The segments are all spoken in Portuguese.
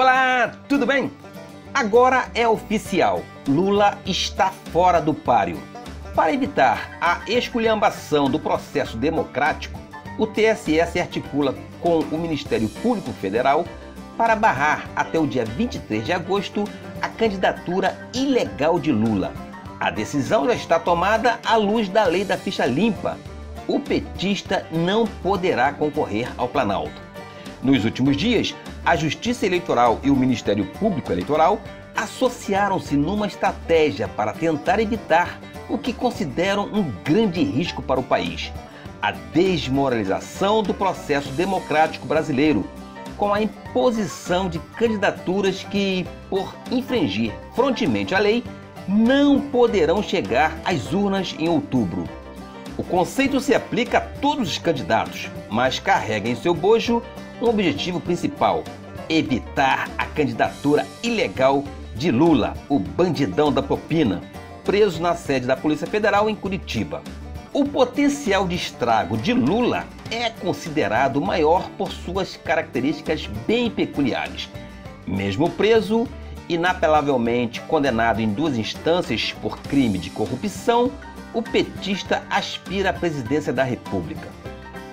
Olá, tudo bem? Agora é oficial: Lula está fora do páreo. Para evitar a esculhambação do processo democrático, o TSE se articula com o Ministério Público Federal para barrar até o dia 23 de agosto a candidatura ilegal de Lula. A decisão já está tomada à luz da lei da ficha limpa. O petista não poderá concorrer ao Planalto. Nos últimos dias, a Justiça Eleitoral e o Ministério Público Eleitoral associaram-se numa estratégia para tentar evitar o que consideram um grande risco para o país: a desmoralização do processo democrático brasileiro, com a imposição de candidaturas que, por infringir frontemente a lei, não poderão chegar às urnas em outubro. O conceito se aplica a todos os candidatos, mas carrega em seu bojo um objetivo principal: evitar a candidatura ilegal de Lula, o bandidão da propina, preso na sede da Polícia Federal em Curitiba. O potencial de estrago de Lula é considerado maior por suas características bem peculiares. Mesmo preso, inapelavelmente condenado em duas instâncias por crime de corrupção, o petista aspira à presidência da República.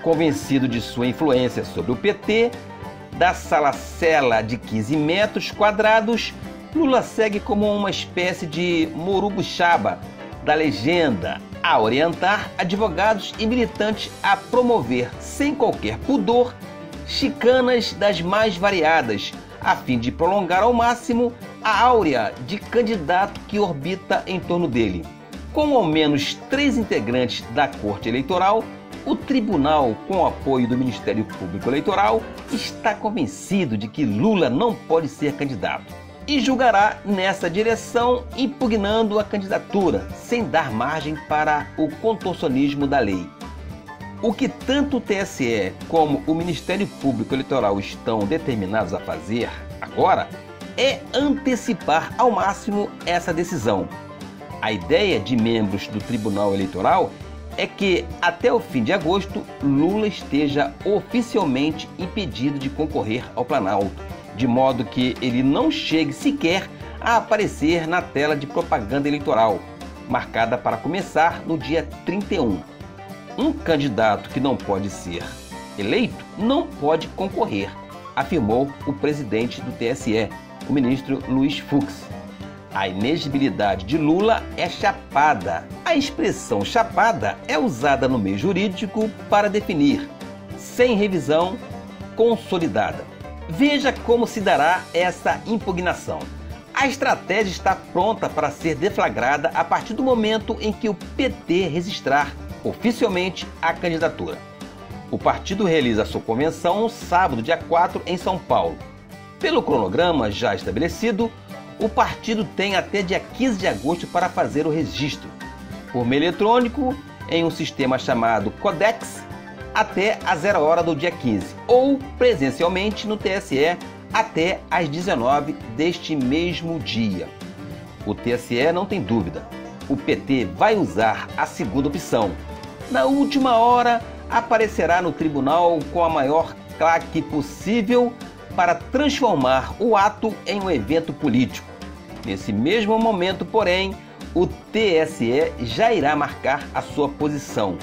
Convencido de sua influência sobre o PT, da salacela de 15 metros quadrados, Lula segue como uma espécie de morubuxaba da legenda a orientar advogados e militantes a promover, sem qualquer pudor, chicanas das mais variadas, a fim de prolongar ao máximo a áurea de candidato que orbita em torno dele. Com ao menos três integrantes da Corte Eleitoral, o tribunal, com o apoio do Ministério Público Eleitoral, está convencido de que Lula não pode ser candidato e julgará nessa direção, impugnando a candidatura, sem dar margem para o contorcionismo da lei. O que tanto o TSE como o Ministério Público Eleitoral estão determinados a fazer agora é antecipar ao máximo essa decisão. A ideia de membros do Tribunal Eleitoral é que até o fim de agosto Lula esteja oficialmente impedido de concorrer ao Planalto, de modo que ele não chegue sequer a aparecer na tela de propaganda eleitoral, marcada para começar no dia 31. Um candidato que não pode ser eleito não pode concorrer, afirmou o presidente do TSE, o ministro Luiz Fux. A inegibilidade de Lula é chapada. A expressão chapada é usada no meio jurídico para definir, sem revisão, consolidada. Veja como se dará essa impugnação. A estratégia está pronta para ser deflagrada a partir do momento em que o PT registrar oficialmente a candidatura. O partido realiza sua convenção no sábado, dia 4, em São Paulo. Pelo cronograma já estabelecido, o partido tem até dia 15 de agosto para fazer o registro, por meio eletrônico, em um sistema chamado Codex, até a zero hora do dia 15, ou presencialmente no TSE até às 19 deste mesmo dia. O TSE não tem dúvida, o PT vai usar a segunda opção. Na última hora, aparecerá no tribunal com a maior claque possível para transformar o ato em um evento político. Nesse mesmo momento, porém, o TSE já irá marcar a sua posição.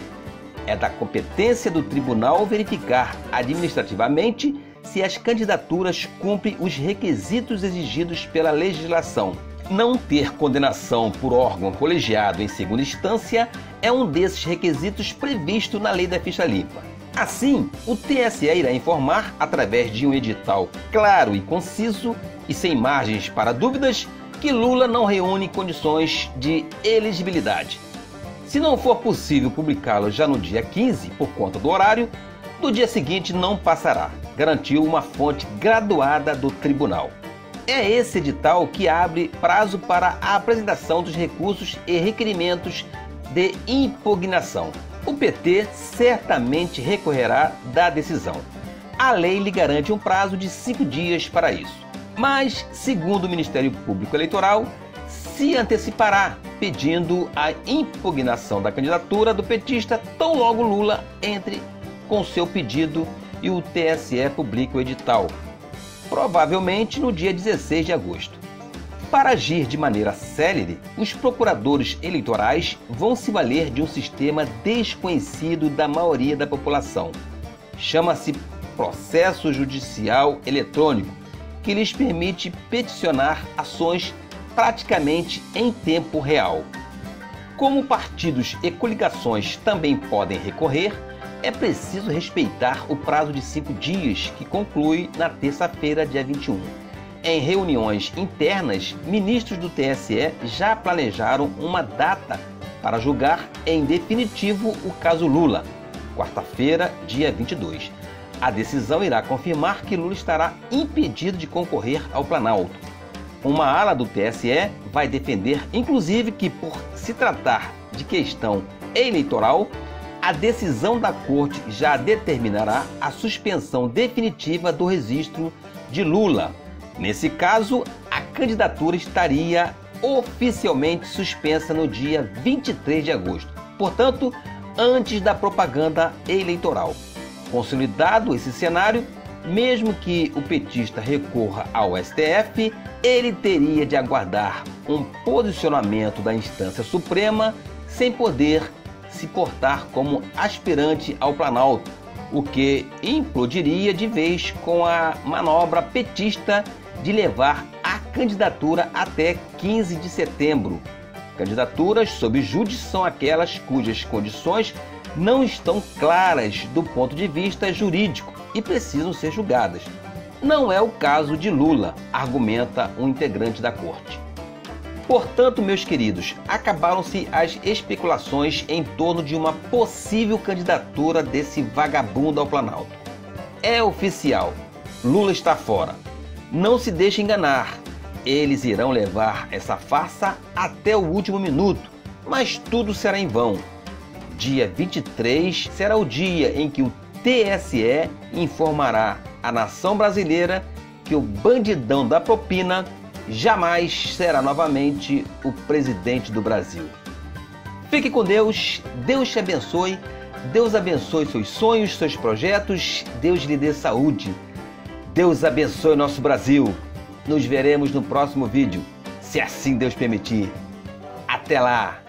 É da competência do tribunal verificar administrativamente se as candidaturas cumprem os requisitos exigidos pela legislação. Não ter condenação por órgão colegiado em segunda instância é um desses requisitos previsto na lei da ficha limpa. Assim, o TSE irá informar, através de um edital claro e conciso e sem margens para dúvidas, que Lula não reúne condições de elegibilidade. Se não for possível publicá-lo já no dia 15, por conta do horário, no dia seguinte não passará, garantiu uma fonte graduada do tribunal. É esse edital que abre prazo para a apresentação dos recursos e requerimentos de impugnação o PT certamente recorrerá da decisão. A lei lhe garante um prazo de cinco dias para isso. Mas, segundo o Ministério Público Eleitoral, se antecipará pedindo a impugnação da candidatura do petista tão logo Lula entre com seu pedido e o TSE publique o edital. provavelmente no dia 16 de agosto. Para agir de maneira célere, os procuradores eleitorais vão se valer de um sistema desconhecido da maioria da população. Chama-se processo judicial eletrônico, que lhes permite peticionar ações praticamente em tempo real. Como partidos e coligações também podem recorrer, é preciso respeitar o prazo de cinco dias, que conclui na terça-feira, dia 21. Em reuniões internas, ministros do TSE já planejaram uma data para julgar em definitivo o caso Lula, quarta-feira, dia 22. A decisão irá confirmar que Lula estará impedido de concorrer ao Planalto. Uma ala do TSE vai defender, inclusive, que por se tratar de questão eleitoral, a decisão da Corte já determinará a suspensão definitiva do registro de Lula. Nesse caso, a candidatura estaria oficialmente suspensa no dia 23 de agosto, portanto, antes da propaganda eleitoral. Consolidado esse cenário, mesmo que o petista recorra ao STF, ele teria de aguardar um posicionamento da instância suprema sem poder se portar como aspirante ao Planalto, o que implodiria de vez com a manobra petista de levar a candidatura até 15 de setembro. Candidaturas sob júdice são aquelas cujas condições não estão claras do ponto de vista jurídico e precisam ser julgadas. Não é o caso de Lula, argumenta um integrante da corte. Portanto, meus queridos, acabaram-se as especulações em torno de uma possível candidatura desse vagabundo ao Planalto. É oficial, Lula está fora. Não se deixe enganar, eles irão levar essa farsa até o último minuto, mas tudo será em vão. Dia 23 será o dia em que o TSE informará a nação brasileira que o bandidão da propina jamais será novamente o presidente do Brasil. Fique com Deus, Deus te abençoe, Deus abençoe seus sonhos, seus projetos, Deus lhe dê saúde. Deus abençoe nosso Brasil. Nos veremos no próximo vídeo, se assim Deus permitir. Até lá!